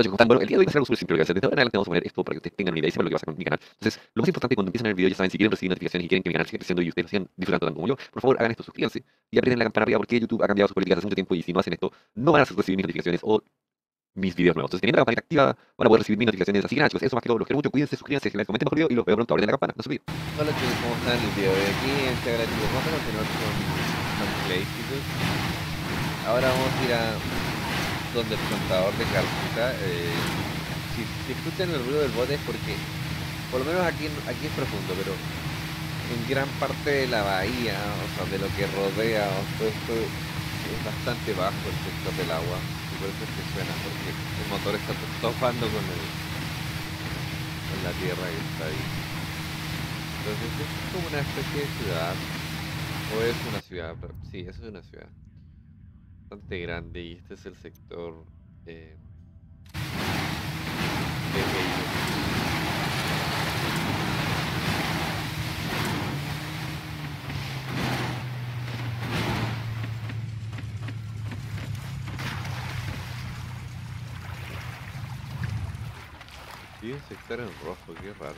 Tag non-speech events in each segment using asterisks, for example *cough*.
Oye. Bueno, el día de hoy va a ser algo súper simple. Desde ahora en adelante vamos a poner esto para que ustedes tengan una idea y sepan lo que pasa con mi canal. Entonces, lo más importante cuando empiezan el video, ya saben, si quieren recibir notificaciones y quieren que mi canal siga creciendo y ustedes lo sigan disfrutando tanto como yo, por favor hagan esto, suscríbanse y aprieten la campana arriba porque YouTube ha cambiado sus políticas hace mucho tiempo y si no hacen esto, no van a recibir mis notificaciones o mis videos nuevos. Entonces, teniendo la campanita activa, van a poder recibir mis notificaciones. Así que nada, chicos, eso más que todo. Los quiero mucho, cuídense, suscríbanse, comenten mejor video y los veo pronto. Abren la campana, no se olviden. Hola chicos, ¿cómo están? El video de aquí en Instagram chicos, vamos a continuar con, chicos. Ahora vamos a ir a donde el contador de cartita. Eh, si, si escuchan el ruido del bote es porque, por lo menos aquí, aquí es profundo, pero en gran parte de la bahía, o sea, de lo que rodea, o todo esto es bastante bajo el sector del agua. Y por eso es que suena, porque el motor está topando con el con la tierra que está ahí. Entonces es como una especie de ciudad. O es una ciudad, pero sí, eso es una ciudad. Bastante grande y este es el sector eh, un sector en rojo, qué raro.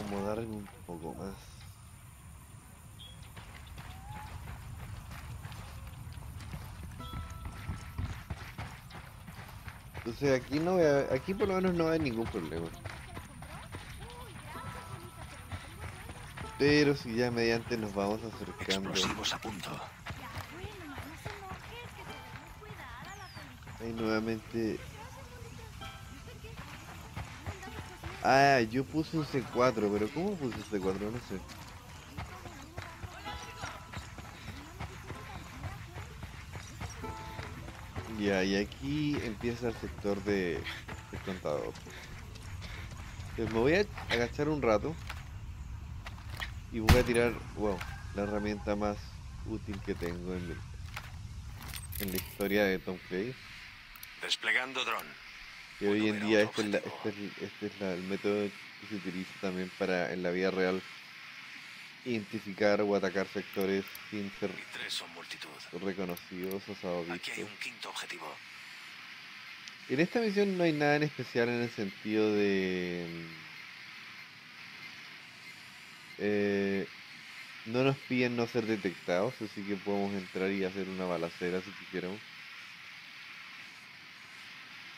A acomodarme un poco más. Entonces aquí no voy a- aquí por lo menos no hay ningún problema. Pero si ya mediante nos vamos acercando, Explosivos a punto. ahí nuevamente. Ah, yo puse un C4, pero ¿cómo puse C4? No sé. Ya, y aquí empieza el sector de, contador. Entonces me voy a agachar un rato y voy a tirar, wow, la herramienta más útil que tengo en, en la historia de Tom Clancy. Desplegando dron. Que hoy en día este es, la- objetivo. este es- este es la- el método que se utiliza también para en la vida real identificar o atacar sectores sin ser reconocidos o sea, Aquí hay vistos. un quinto objetivo. En esta misión no hay nada en especial en el sentido de... eh, no nos piden no ser detectados, así que podemos entrar y hacer una balacera si quisiéramos.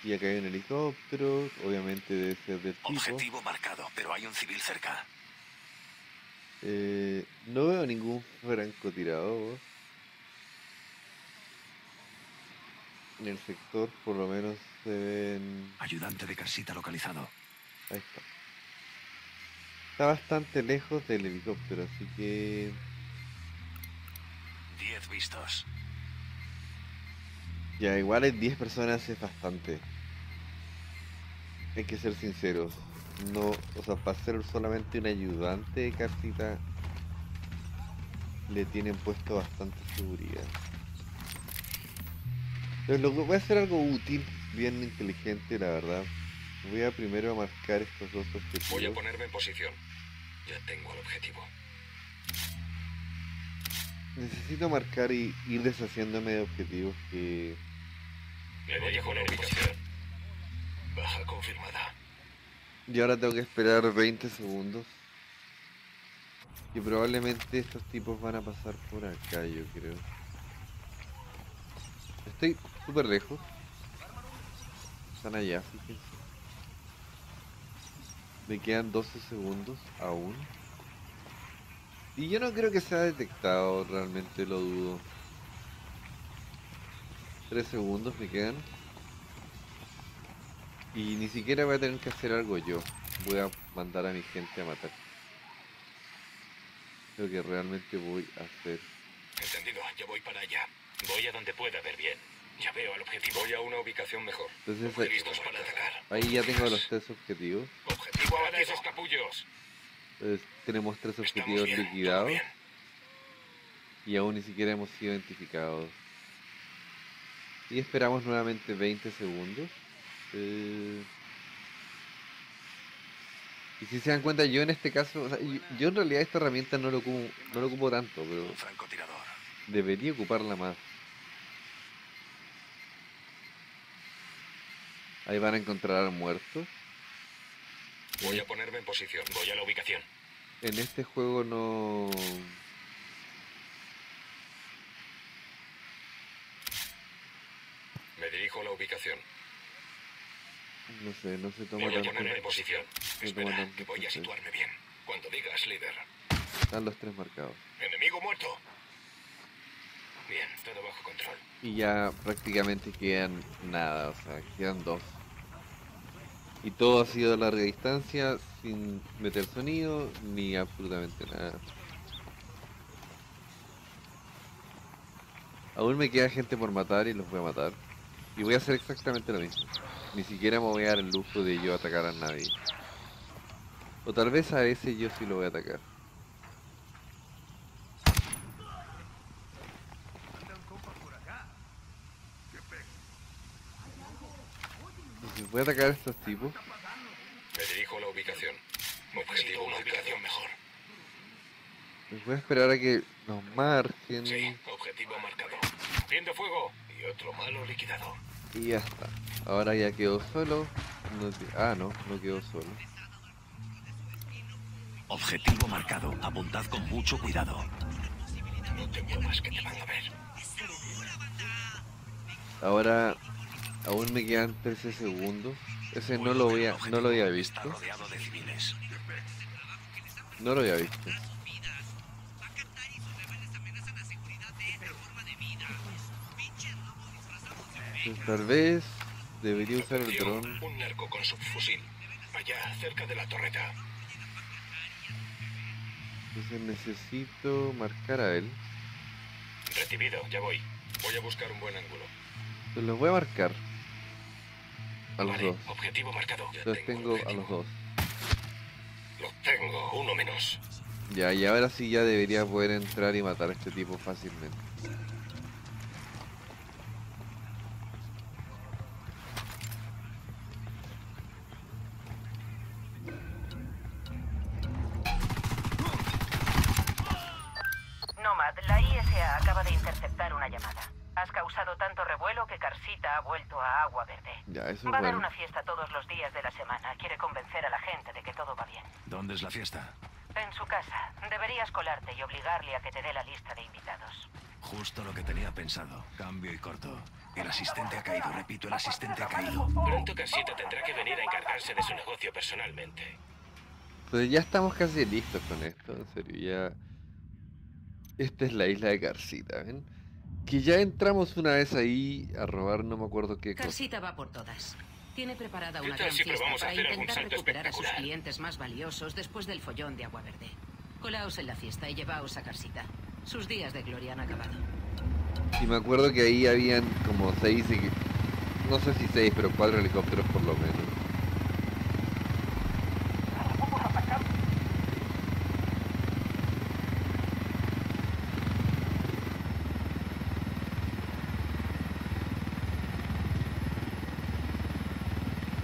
Y acá hay un helicóptero, obviamente debe ser del tipo. Objetivo marcado, pero hay un civil cerca. Eh, no veo ningún francotirador. En el sector por lo menos se ven... Ayudante de casita localizado. Ahí está. Está bastante lejos del helicóptero, así que... Diez vistos. Ya, igual en 10 personas es bastante. Hay que ser sinceros. No, o sea, para ser solamente un ayudante de casita le tienen puesto bastante seguridad. Entonces lo que voy a hacer algo útil, bien inteligente, la verdad. Voy a primero marcar estos dos objetivos. Voy a ponerme en posición. Ya tengo el objetivo. Necesito marcar y ir deshaciéndome de objetivos que Le voy a poner ubicación. Baja confirmada. Y ahora tengo que esperar 20 segundos. Y probablemente estos tipos van a pasar por acá, yo creo. Estoy súper lejos. Están allá, fíjense. Me quedan 12 segundos aún. Y yo no creo que sea detectado, realmente lo dudo. 3 segundos me quedan. Y ni siquiera voy a tener que hacer algo yo. Voy a mandar a mi gente a matar. Lo que realmente voy a hacer. Entendido, ya voy para allá. Voy a donde pueda ver bien. Ya veo el objetivo. Voy a una ubicación mejor. Entonces ahí, Listos para atacar. ahí ya tengo los tres objetivos. Objetivo abatido. capullos. Entonces tenemos tres objetivos bien. liquidados y aún ni siquiera hemos sido identificados. Y esperamos nuevamente 20 segundos. Eh, Y si se dan cuenta, yo en este caso, o sea, yo, yo en realidad esta herramienta no lo ocupo, no lo ocupo tanto, pero. Debería ocuparla más. Ahí van a encontrar muertos. Voy a ponerme en posición. Voy a la ubicación. En este juego no... La ubicación. No sé, no se toma voy a poner en posición. No Espera, tanto que voy a situarme bien. Cuando digas, líder. Están los tres marcados. Enemigo muerto. Bien, todo bajo control. Y ya prácticamente quedan nada, o sea, quedan dos. Y todo ha sido a larga distancia, sin meter sonido, ni absolutamente nada. Aún me queda gente por matar y los voy a matar. Y voy a hacer exactamente lo mismo. Ni siquiera me voy a dar el lujo de yo atacar a nadie. O tal vez a ese yo sí lo voy a atacar. Entonces voy a atacar a estos tipos. Me dirijo a la ubicación. Objetivo una ubicación mejor. Les voy a esperar a que nos marquen. Sí, objetivo marcado. Viendo fuego y otro malo liquidado. Y ya está. Ahora ya quedó solo. No Ah, no, no quedó solo. Objetivo marcado. Apuntad con mucho cuidado. No te muevas que te van a ver. Ahora aún me quedan 13 segundos. Ese no lo voy a, no lo había visto. No lo había visto. Tal vez debería usar el dron. Un narco con subfusil. Allá, cerca de la torreta. Entonces necesito marcar a él. Recibido, ya voy. Voy a buscar un buen ángulo. Pues los voy a marcar. A los Vale, dos. objetivo marcado. Ya Los tengo a los dos. Lo tengo, uno menos. Ya, y ahora sí ya debería poder entrar y matar a este tipo fácilmente. Justo lo que tenía pensado. Cambio y corto. El asistente ha caído. Repito, el asistente ha caído. Pronto Casita tendrá que venir a encargarse de su negocio personalmente. Pues ya estamos casi listos con esto, en serio, ya... Esta es la isla de Carcita, ¿ven? Que ya entramos una vez ahí a robar, no me acuerdo qué cosa. Carsita va por todas. Tiene preparada ¿Qué una gran si fiesta para intentar recuperar a sus clientes más valiosos después del follón de Agua Verde. Colaos en la fiesta y llevaos a Carsita. Sus días de gloria han acabado. Y me acuerdo que ahí habían como seis, no sé si seis, pero cuatro helicópteros por lo menos.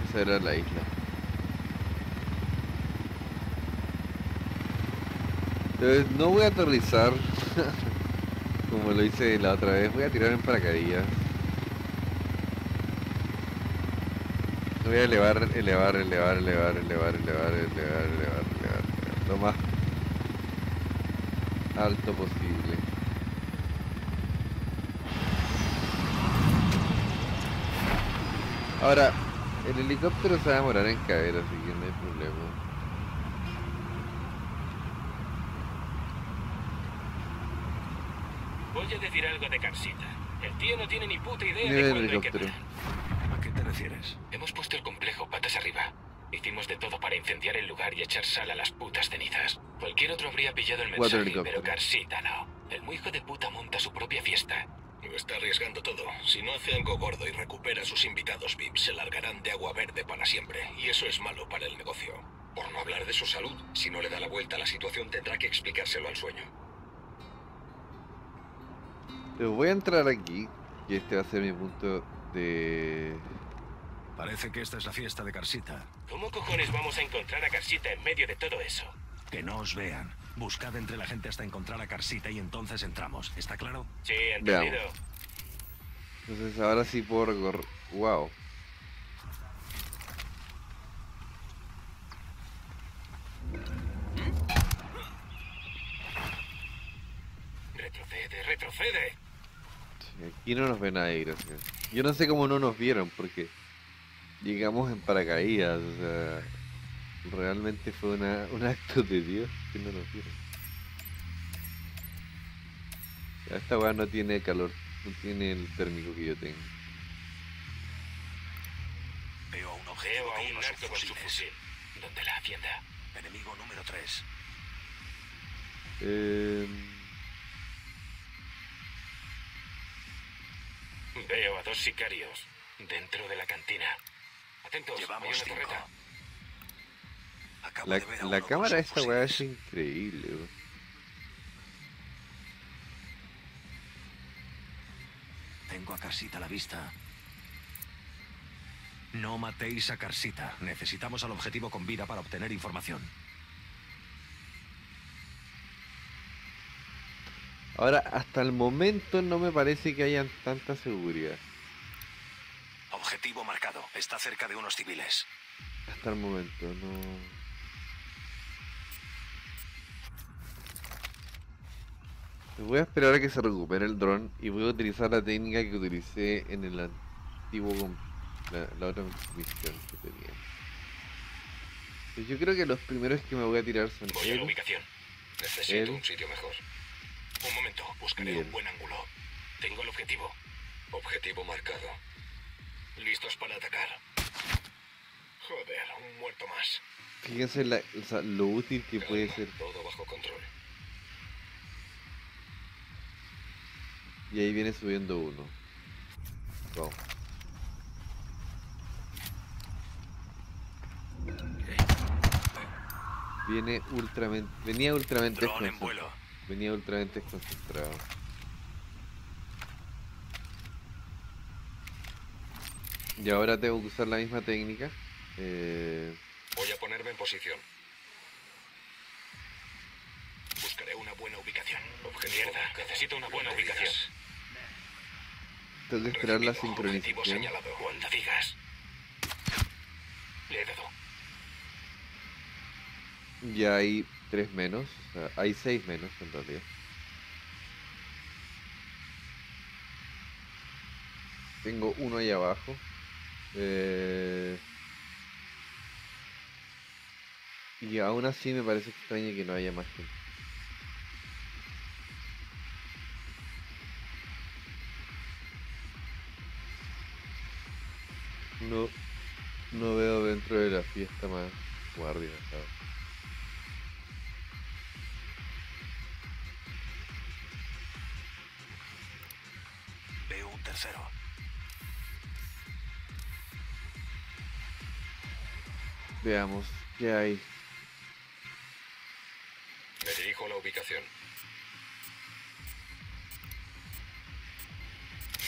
Esa era la isla. Entonces, no voy a aterrizar como lo hice la otra vez. Voy a tirar en paracaídas. Voy a elevar, elevar, elevar, elevar, elevar, elevar, elevar, elevar, elevar, elevar. Lo más alto posible. Ahora, el helicóptero se va a demorar en caer, así que no hay problema. De Casita. El tío no tiene ni puta idea Mira de cuándo hay que parar. ¿A qué te refieres? Hemos puesto el complejo patas arriba. Hicimos de todo para incendiar el lugar y echar sal a las putas cenizas. Cualquier otro habría pillado el mensaje, pero. Carsita no. El muy hijo de puta monta su propia fiesta. Lo está arriesgando todo. Si no hace algo gordo y recupera a sus invitados VIP, se largarán de agua verde para siempre. Y eso es malo para el negocio. Por no hablar de su salud. Si no le da la vuelta a la situación, tendrá que explicárselo al sueño. Pero voy a entrar aquí, y este va a ser mi punto de... Parece que esta es la fiesta de Carsita. ¿Cómo cojones vamos a encontrar a Carsita en medio de todo eso? Que no os vean. Buscad entre la gente hasta encontrar a Carsita y entonces entramos. ¿Está claro? Sí, entendido. Veamos. Entonces ahora sí puedo recorrer. Wow. Aquí no nos ve nadie, gracias. Yo no sé cómo no nos vieron, porque llegamos en paracaídas, o sea, realmente fue una, *laughs* un acto de Dios que no nos vieron. Ya, esta weá no tiene calor, no tiene el térmico que yo tengo. Veo a un objetivo Veo a un narco con su fusil. ¿Dónde la hacienda? Enemigo número 3. Eh, Veo a dos sicarios dentro de la cantina. Atentos, hay Llevamos una cinco. torreta. Acabo la de ver a la cámara de esta weá es increíble, weón. Tengo a Carsita a la vista. No matéis a Carsita. Necesitamos al objetivo con vida para obtener información. Ahora, hasta el momento no me parece que hayan tanta seguridad. Objetivo marcado. Está cerca de unos civiles. Hasta el momento, no. Voy a esperar a que se recupere el dron y voy a utilizar la técnica que utilicé en el antiguo la, la otra misión que tenía. Pues yo creo que los primeros que me voy a tirar son Voy a la él, ubicación. Necesito Él. un sitio mejor. Un momento, buscaré un buen ángulo. Tengo el objetivo. Objetivo marcado. Listos para atacar. Joder, un muerto más. Fíjense la- o sea, lo útil que puede ser. Todo bajo control. Y ahí viene subiendo uno. Wow. Viene ultramente. Venía ultramente Dron en desconcentrado. vuelo. Venía ultramente desconcentrado. Y ahora tengo que usar la misma técnica. Eh, Voy a ponerme en posición. Buscaré una buena ubicación. Objetivo. Mierda, necesito una buena ubicación. tengo que esperar la Recibido. Objetivo sincronización. Cuando digas. Le he dado. Ya hay tres menos. Hay seis menos en realidad. Tengo uno ahí abajo. Eh, Y aún así me parece extraño que no haya más gente. No, no veo dentro de la fiesta más guardia, tercero. Veamos, ¿qué hay? Me dirijo a la ubicación.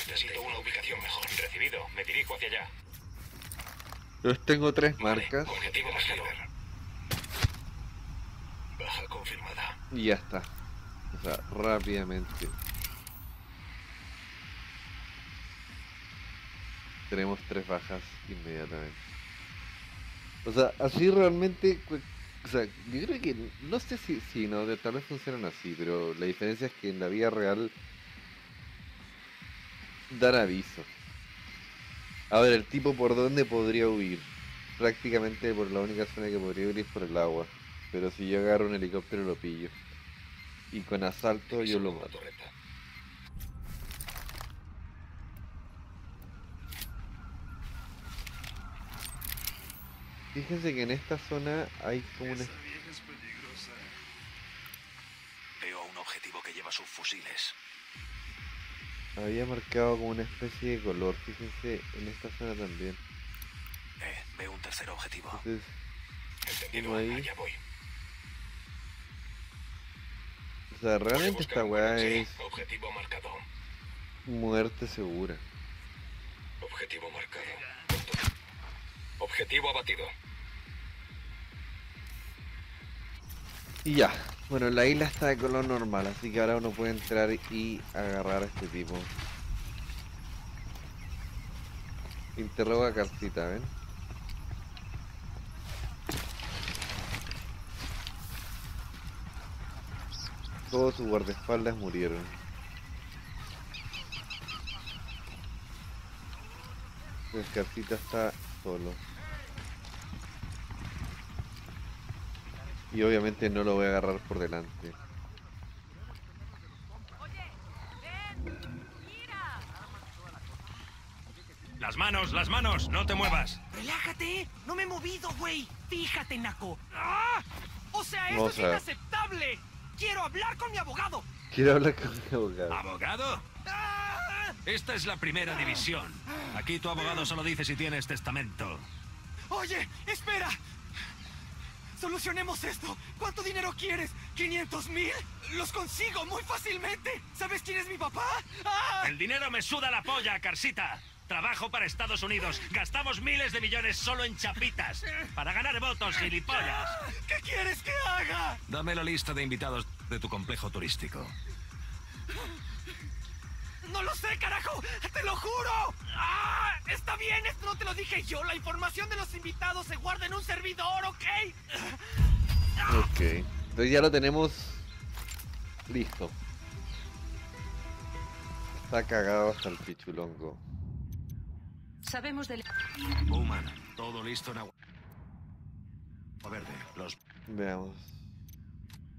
Necesito una ubicación mejor. Recibido. Me dirijo hacia allá. Tengo tres Vale, marcas Objetivo marcado. Baja confirmada. y ya está. O sea, rápidamente. Tenemos tres bajas inmediatamente. O sea, así realmente... cu- O sea, yo creo que... No sé si, si no, de- tal vez funcionan así, pero la diferencia es que en la vida real... Dan aviso. A ver, el tipo por dónde podría huir. Prácticamente por la única zona que podría huir es por el agua. Pero si yo agarro un helicóptero lo pillo. Y con asalto yo lo mato. torreta. Fíjense que en esta zona hay como una... Veo a un objetivo que lleva sus fusiles. Había marcado como una especie de color. Fíjense en esta zona también. Eh, veo un tercer objetivo. Entonces, Entendido. Ahí. Allá voy. o sea, realmente esta un weá es Objetivo marcado. muerte segura. Objetivo marcado. Objetivo abatido. Y ya. Bueno, la isla está de color normal, así que ahora uno puede entrar y agarrar a este tipo. Interroga a Carcita, ¿ven? Todos sus guardaespaldas murieron. El está solo. Y obviamente no lo voy a agarrar por delante. Las manos, las manos, no te muevas. Relájate. No me he movido, güey. Fíjate, Naco. ¡Ah! O sea, esto es inaceptable. Quiero hablar con mi abogado. Quiero hablar con mi abogado. ¿Abogado? ¡Ah! Esta es la primera división. Aquí tu abogado solo dice si tienes testamento. Oye, espera. Solucionemos esto. ¿Cuánto dinero quieres? ¿500 mil? Los consigo muy fácilmente. ¿Sabes quién es mi papá? ¡Ah! El dinero me suda la polla, Carsita. Trabajo para Estados Unidos. Gastamos miles de millones solo en chapitas. Para ganar votos, gilipollas. ¿Qué quieres que haga? Dame la lista de invitados de tu complejo turístico. No lo sé, carajo. Te lo juro. ¡Ah! Está bien, esto no te lo dije yo. La información de los invitados se guarda en un servidor, ¿ok? Ok. Entonces ya lo tenemos listo. Está cagado hasta el pichulongo. Sabemos del... Bowman, todo listo en agua. Verde, los Veamos.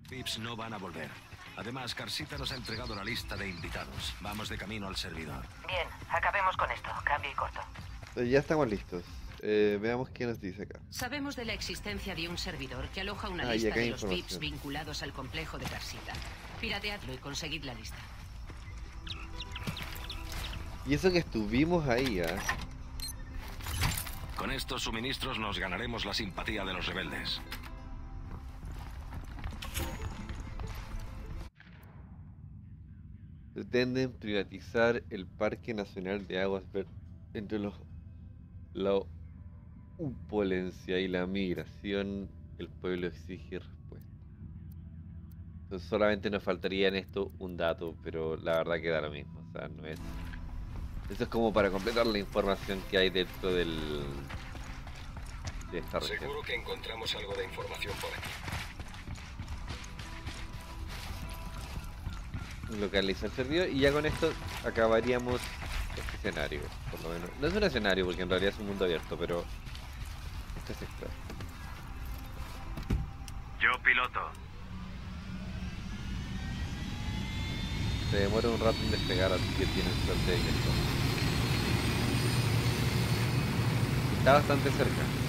VIPs no van a volver. Además, Carsita nos ha entregado la lista de invitados. Vamos de camino al servidor. Bien, acabemos con esto. Cambio y corto. Entonces ya estamos listos. Eh, veamos qué nos dice acá. Sabemos de la existencia de un servidor que aloja una Ah, lista de los VIPs vinculados al complejo de Carsita. Pirateadlo y conseguid la lista. Y eso que estuvimos ahí, ¿ah? Con estos suministros nos ganaremos la simpatía de los rebeldes. Pretenden privatizar el Parque Nacional de Aguas Verdes entre los la opulencia y la migración. El pueblo exige respuesta. Entonces solamente nos faltaría en esto un dato, pero la verdad que da lo mismo. O sea, no es. Eso es como para completar la información que hay dentro del de esta región. Seguro que encontramos algo de información por aquí. Localizar el servidor y ya con esto acabaríamos este escenario, por lo menos. No es un escenario porque en realidad es un mundo abierto, pero este sector. Yo piloto. Se demora un rato en despegar, así que tienen suerte de que esto. Está bastante cerca.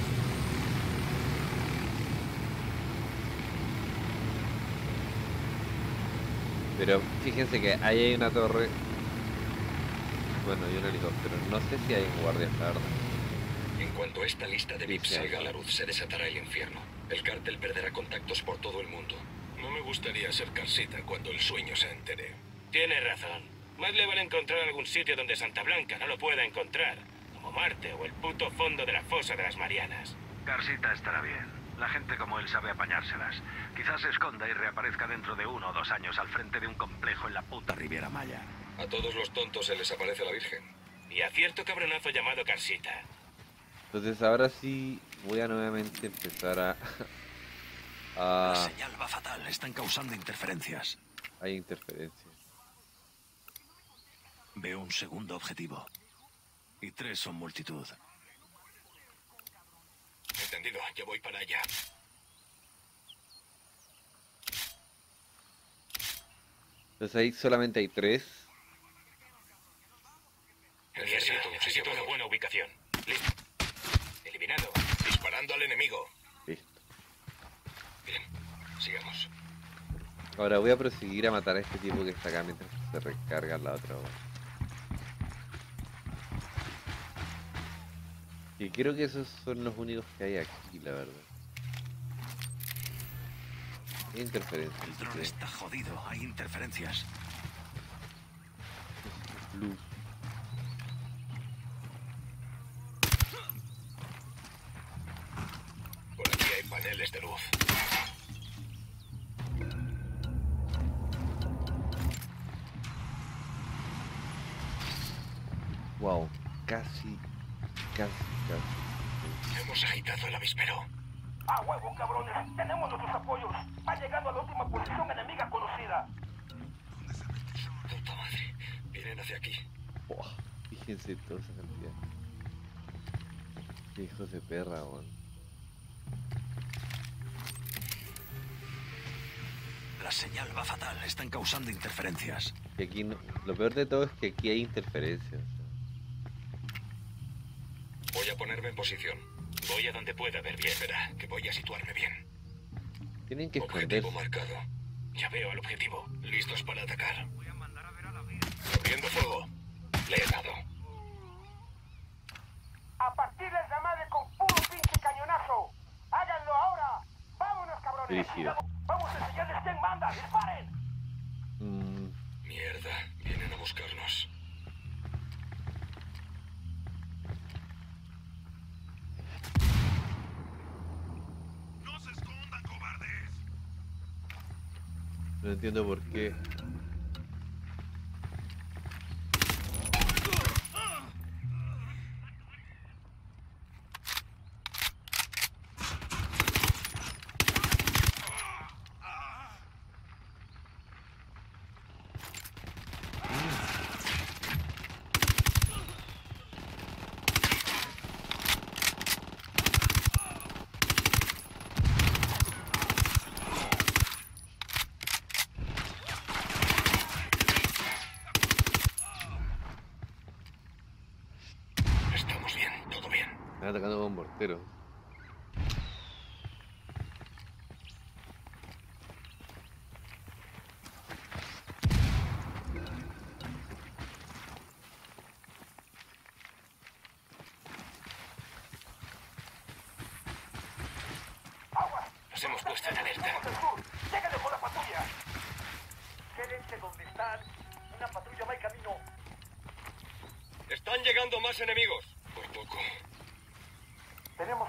Pero fíjense que ahí hay una torre. Bueno, y un helicóptero. No sé si hay un guardia, la verdad. En cuanto esta lista de VIPs Sí, salga a la luz, se desatará el infierno. El cártel perderá contactos por todo el mundo. No me gustaría ser Carsita cuando el sueño se entere. Tiene razón. Más le vale encontrar algún sitio donde Santa Blanca no lo pueda encontrar. Como Marte o el puto fondo de la fosa de las Marianas. Carsita estará bien. La gente como él sabe apañárselas. Quizás se esconda y reaparezca dentro de uno o dos años al frente de un complejo en la puta Riviera Maya. A todos los tontos se les aparece la Virgen. Y a cierto cabronazo llamado Carsita. Entonces ahora sí voy a nuevamente empezar a... *laughs* La a... señal va fatal. Están causando interferencias. Hay interferencias. Veo un segundo objetivo. Y tres son multitud. Entendido, yo voy para allá. Entonces ahí solamente hay tres. Necesito, necesito una buena ubicación. Listo. Eliminado. Disparando al enemigo. Listo. Bien, sigamos. Ahora voy a proseguir a matar a este tipo que está acá mientras se recarga la otra. weón. Y creo que esos son los únicos que hay aquí, la verdad. Hay interferencia. El dron está jodido. Hay interferencias. La señal va fatal. Están causando interferencias. Y aquí no- lo peor de todo es que aquí hay interferencias. Voy a ponerme en posición. Voy a donde pueda ver bien. Espera, que voy a situarme bien. Tienen que Objetivo esconderse. marcado. Ya veo al objetivo. Listos para atacar. Abriendo fuego. Le he dado. ¡A partir de la madre con puro pinche cañonazo! ¡Háganlo ahora! ¡Vámonos, cabrones! Dirigido. ¡Vamos a enseñarles quién manda! ¡Disparen! Mm, Mierda. Vienen a buscarnos. ¡No se escondan, cobardes! no entiendo por qué. Estamos bien. Todo bien. Están Nos hemos puesto en alerta. ¡Lléguenle con la patrulla! Quédense donde están. Una patrulla va en camino. Están llegando más enemigos.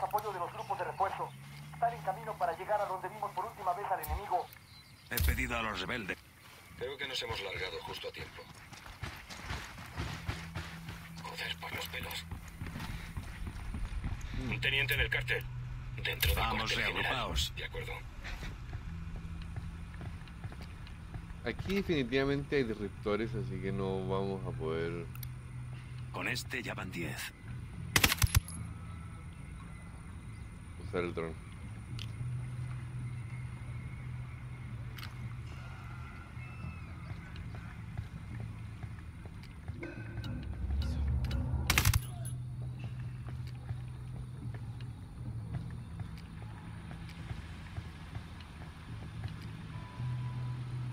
Apoyo de los grupos de refuerzo. Están en camino para llegar a donde vimos por última vez al enemigo. He pedido a los rebeldes. Creo que nos hemos largado justo a tiempo. Joder, por los pelos. Un teniente en el cártel. Dentro del Vamos, reagrupaos. De acuerdo. Aquí definitivamente hay disruptores, así que no vamos a poder... Con este ya van 10. Usar el dron.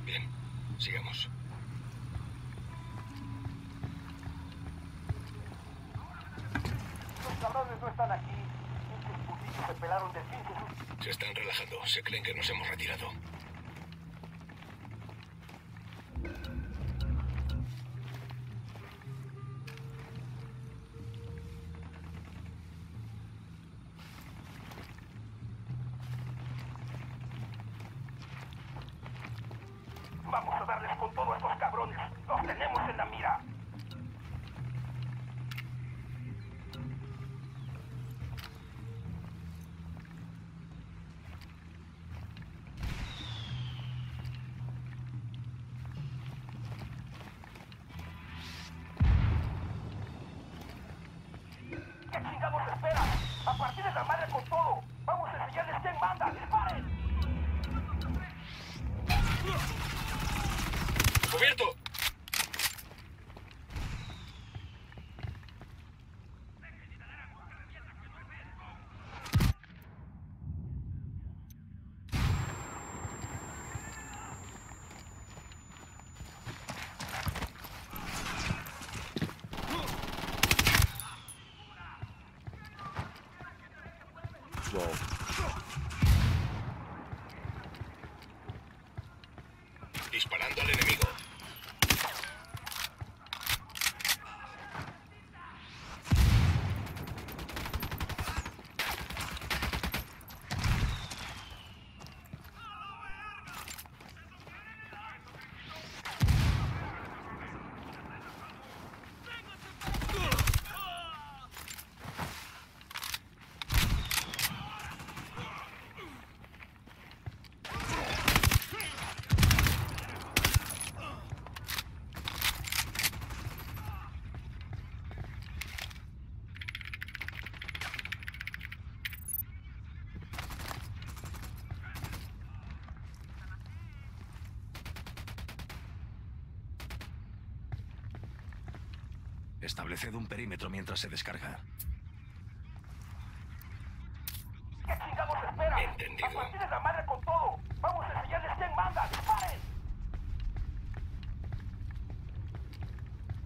Bien. Sigamos. Los cabrones no están aquí. Se están relajando. Se creen que nos hemos retirado. Estableced un perímetro mientras se descarga. ¿Qué chingados esperan? Entendido. ¡A partir de la madre con todo! ¡Vamos a enseñarles quién manda! ¡Disparen!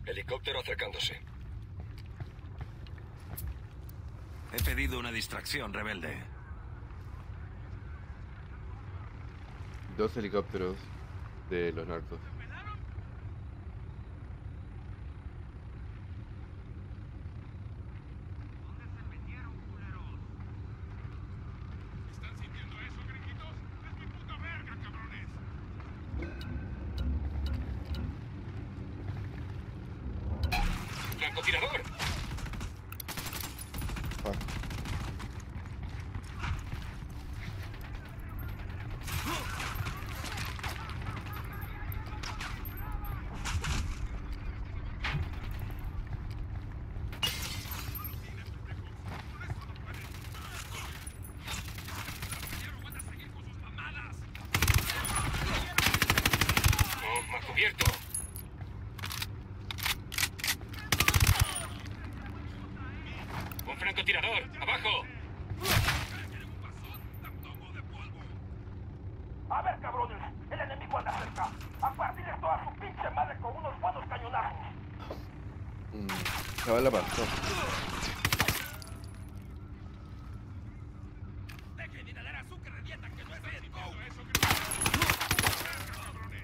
Helicóptero acercándose. He pedido una distracción, rebelde. Dos helicópteros de los narcos. ¡Francotirador! Ah, ¡Oh, más cubierto! ¡Un francotirador! ¡Abajo! A ver, cabrones, el enemigo anda cerca. A partirles toda su pinche madre con unos buenos cañonazos. Mm, chaval la pasó.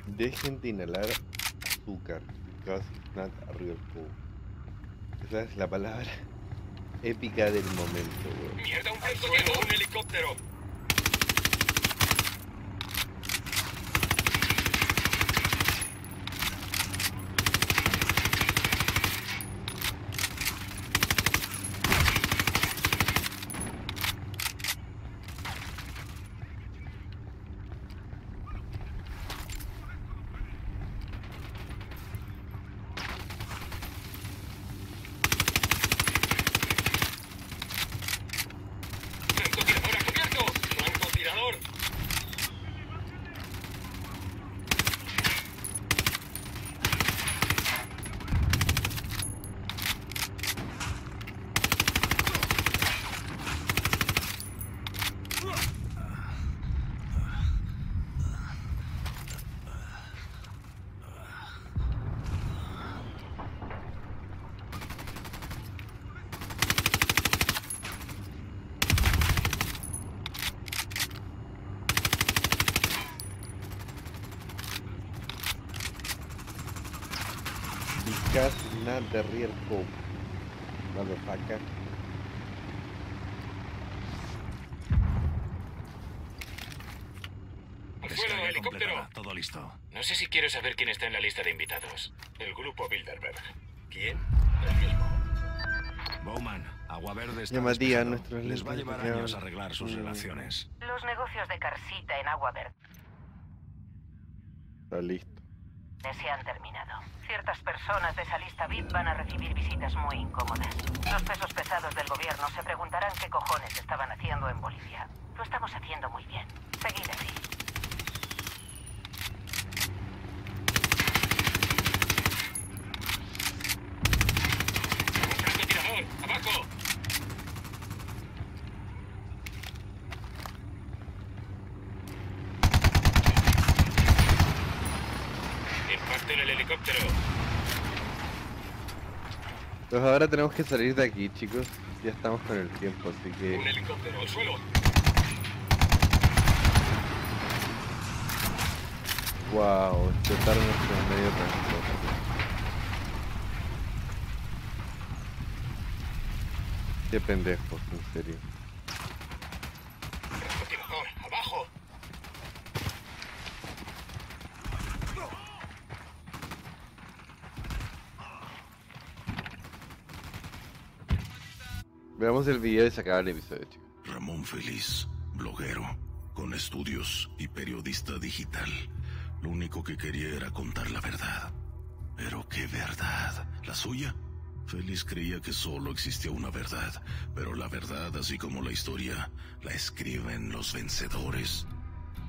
Dejen de inhalar azúcar. Cause it's not a real cool. Esa es la palabra *laughs* épica del momento, weón. ¡Mierda, un! ¡Un helicóptero! ¡Francotirador a cubierto! ¡Francotirador! The real cool. Motherfucker. ¡Al suelo, Descarga helicóptero! Todo listo. No sé si quiero saber quién está en la lista de invitados. El grupo Bilderberg. ¿Quién? El mismo. Bowman, Agua Verde está Llamadía a nuestros Les va a llevar de años neón. arreglar sus Mm. relaciones. Los negocios de Carsita en Agua Verde Está listo. se han terminado. Ciertas personas de esa lista VIP van a recibir visitas muy incómodas. Los pesos pesados del gobierno se preguntarán qué cojones estaban haciendo en Bolivia. Lo estamos haciendo muy bien. Seguid así. ¡Un francotirador! ¡Abajo! Impacto en el helicóptero. Entonces ahora tenemos que salir de aquí, chicos. Ya estamos con el tiempo, así Un que... helicóptero al suelo. Wow, explotaron nuestro medio de transporte. Qué pendejos, en serio. El video y se acaba el episodio. Ramón Feliz, bloguero, con estudios y periodista digital. Lo único que quería era contar la verdad. Pero qué verdad, la suya. Feliz creía que solo existía una verdad, pero la verdad, así como la historia, la escriben los vencedores.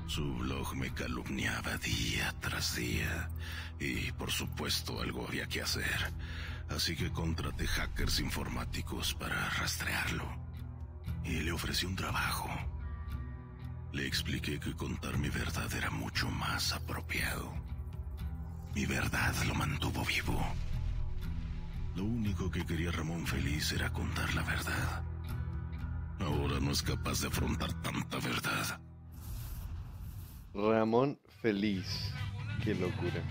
Su blog me calumniaba día tras día y por supuesto algo había que hacer. Así que contraté hackers informáticos para rastrearlo. Y le ofrecí un trabajo. Le expliqué que contar mi verdad era mucho más apropiado. Mi verdad lo mantuvo vivo. Lo único que quería Ramón feliz era contar la verdad. Ahora no es capaz de afrontar tanta verdad. Ramón feliz. Qué locura.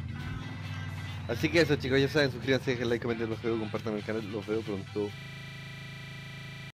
Así que eso chicos, ya saben, suscríbanse, dejen like, comenten los veo, compartan el canal, los veo pronto.